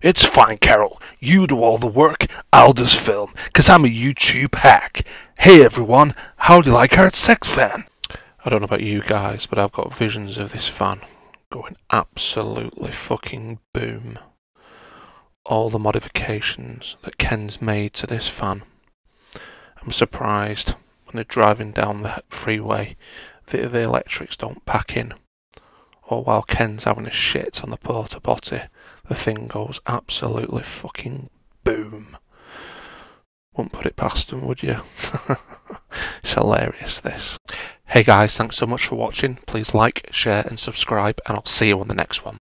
It's fine, Carol. You do all the work, I'll just film, cause I'm a YouTube hack. Hey everyone, how do you like our sex fan? I don't know about you guys, but I've got visions of this fan going absolutely fucking boom. All the modifications that Ken's made to this fan. I'm surprised when they're driving down the freeway that the electrics don't pack in. Or while Ken's having a shit on the porta potty, the thing goes absolutely fucking boom. Wouldn't put it past them, would you? it's hilarious, this. Hey guys, thanks so much for watching. Please like, share, and subscribe, and I'll see you on the next one.